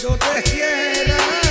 yo te quiera.